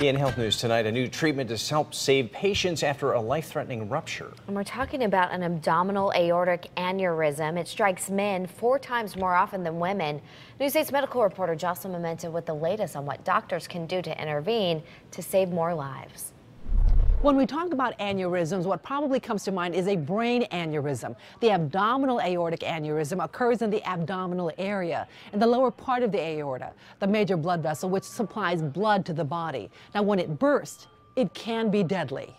In Health News tonight, a new treatment to help save patients after a life-threatening rupture. And we're talking about an abdominal aortic aneurysm. It strikes men four times more often than women. News 8's medical reporter Jocelyn Maminta with the latest on what doctors can do to intervene to save more lives. When we talk about aneurysms, what probably comes to mind is a brain aneurysm. The abdominal aortic aneurysm occurs in the abdominal area, in the lower part of the aorta, the major blood vessel which supplies blood to the body. Now, when it bursts, it can be deadly.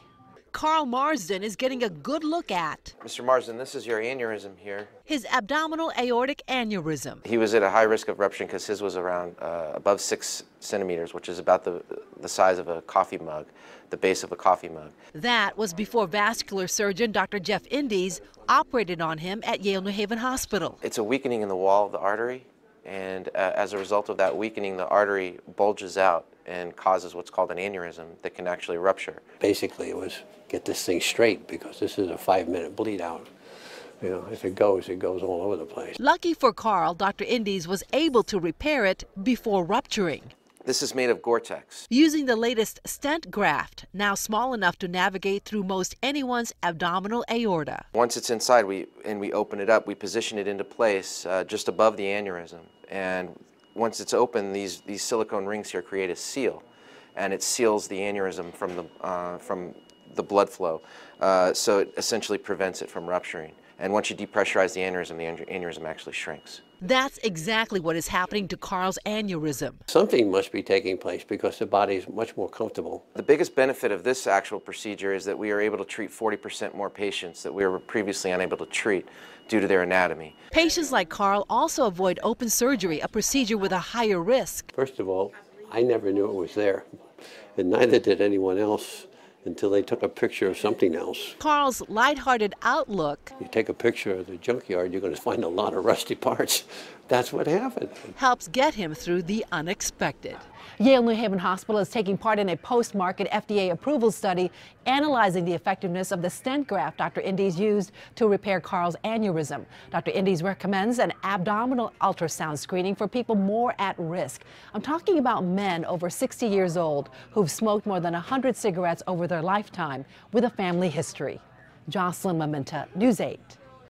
Carl Marsden is getting a good look at. Mr. Marsden, this is your aneurysm here. His abdominal aortic aneurysm. He was at a high risk of rupture because his was around uh, above six centimeters, which is about the, the size of a coffee mug, the base of a coffee mug. That was before vascular surgeon Dr. Jeff Indes operated on him at Yale New Haven Hospital. It's a weakening in the wall of the artery, and uh, as a result of that weakening, the artery bulges out and causes what's called an aneurysm that can actually rupture. Basically, it was get this thing straight because this is a five minute bleed out. You know, if it goes, it goes all over the place. Lucky for Carl, Dr. Indes was able to repair it before rupturing. This is made of Gore-Tex. Using the latest stent graft, now small enough to navigate through most anyone's abdominal aorta. Once it's inside we, and we open it up, we position it into place uh, just above the aneurysm. And once it's open, these, these silicone rings here create a seal, and it seals the aneurysm from the, uh, from the blood flow. Uh, so it essentially prevents it from rupturing. And once you depressurize the aneurysm, the aneurysm actually shrinks. That's exactly what is happening to Carl's aneurysm. Something must be taking place because the body is much more comfortable. The biggest benefit of this actual procedure is that we are able to treat 40% more patients that we were previously unable to treat due to their anatomy. Patients like Carl also avoid open surgery, a procedure with a higher risk. First of all, I never knew it was there, and neither did anyone else until they took a picture of something else. Carl's lighthearted outlook. You take a picture of the junkyard, you're going to find a lot of rusty parts. That's what happened. Helps get him through the unexpected. Yale New Haven Hospital is taking part in a post-market FDA approval study analyzing the effectiveness of the stent graft Dr. Indes used to repair Carl's aneurysm. Dr. Indes recommends an abdominal ultrasound screening for people more at risk. I'm talking about men over 60 years old who've smoked more than 100 cigarettes over their lifetime with a family history. Jocelyn Maminta, News 8.